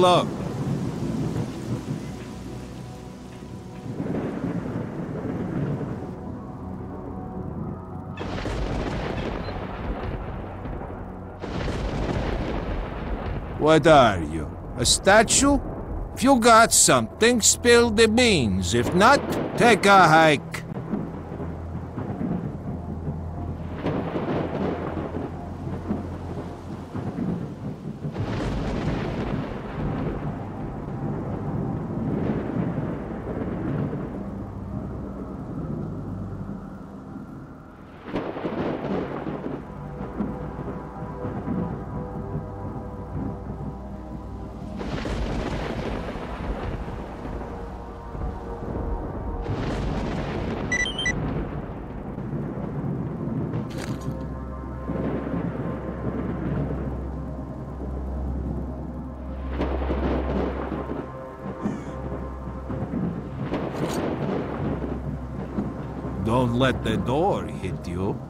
Hello. What are you? A statue? If you got something, spill the beans. If not, take a hike. Don't let the door hit you.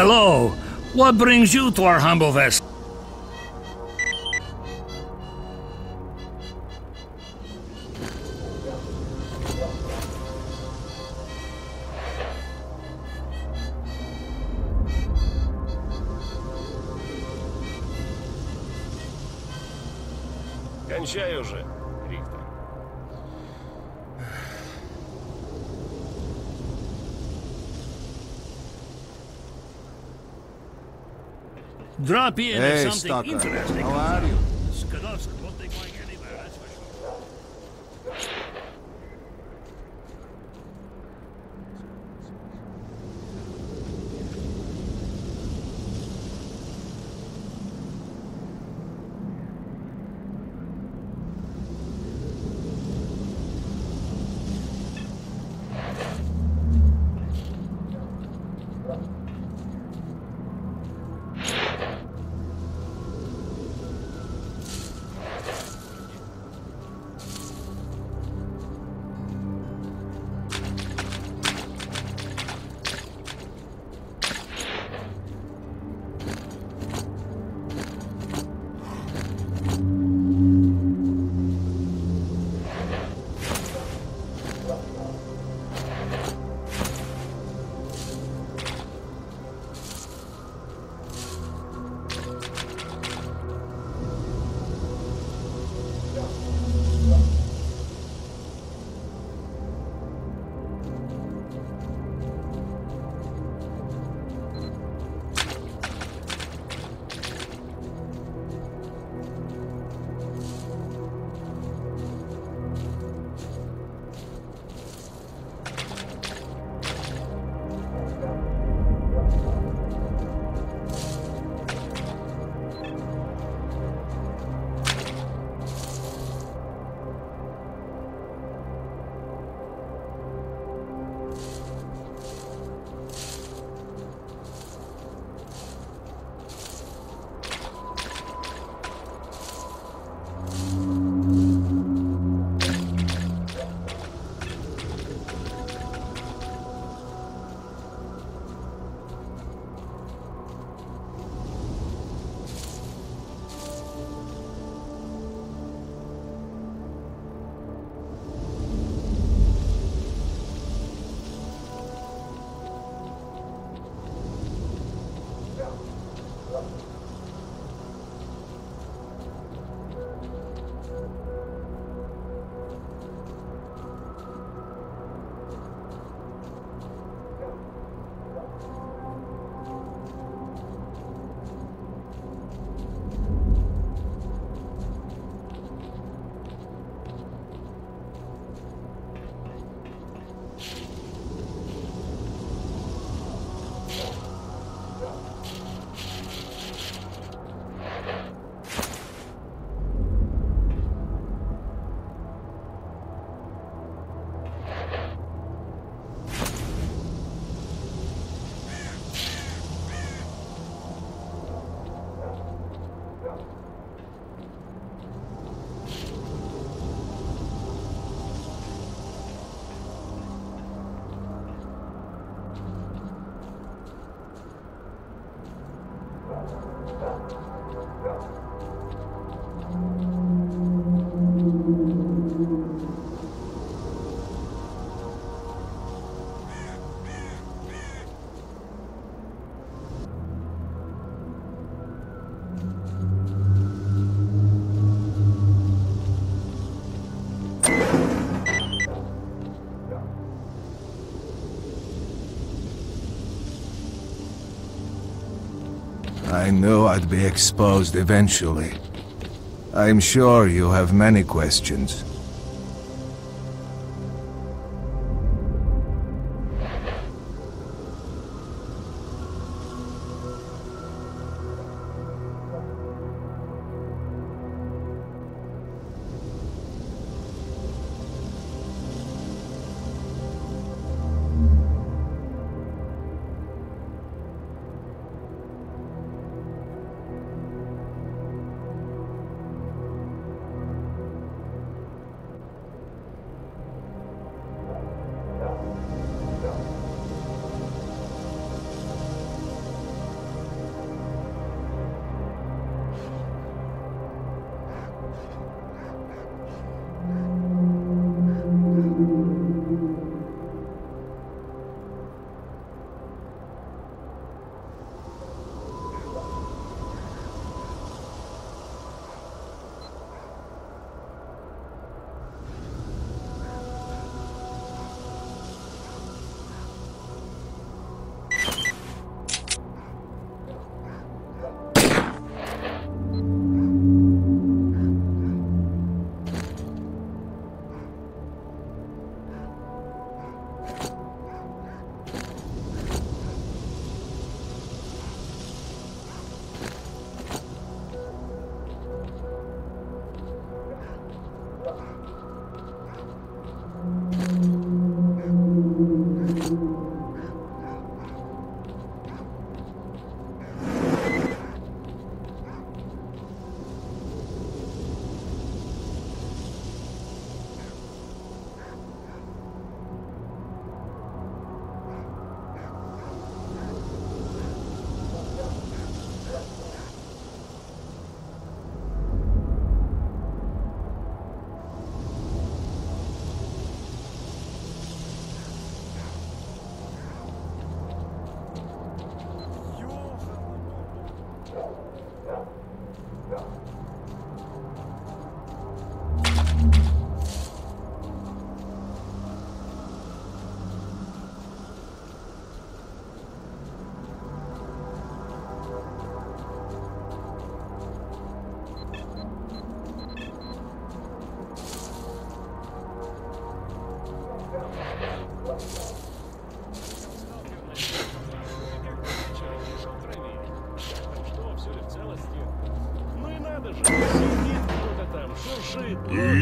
Hello. What brings you to our humble vessel? Drop in Hey, if something Stalker. interesting. How are you? I knew I'd be exposed eventually. I'm sure you have many questions.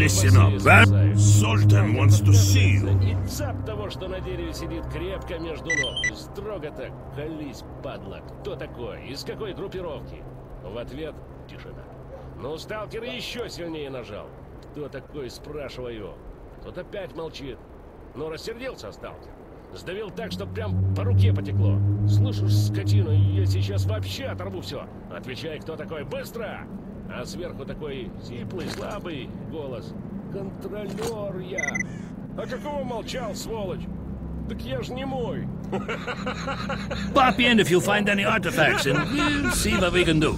That свисают. Sultan wants to see you. И цап того, что на дереве сидит крепко между ног. Строго так, колись, падла. Кто такой? Из какой группировки? В ответ тишина. Но сталкер еще сильнее нажал. Кто такой, спрашиваю. Тот опять молчит. Но рассердился сталкер. Сдавил так, что прям по руке потекло. Слышишь, скотина, я сейчас вообще оторву все. Отвечай, кто такой, быстро! А сверху такой сиплый, слабый голос. Контролер я. А какого молчал, сволочь? Так я ж не мой. Pop in if you find any artifacts, and we'll see what we can do.